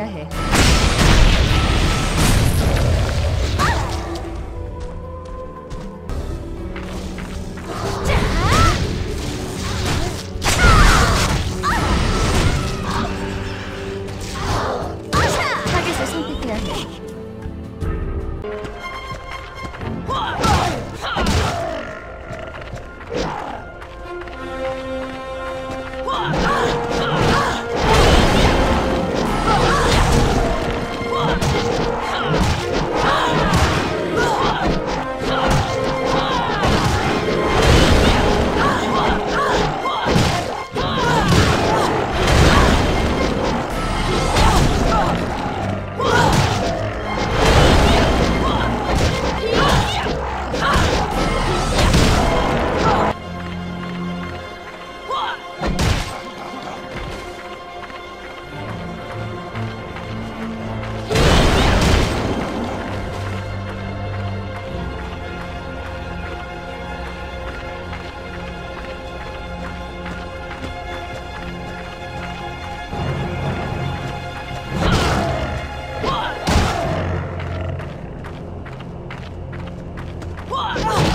गया है। Ugh.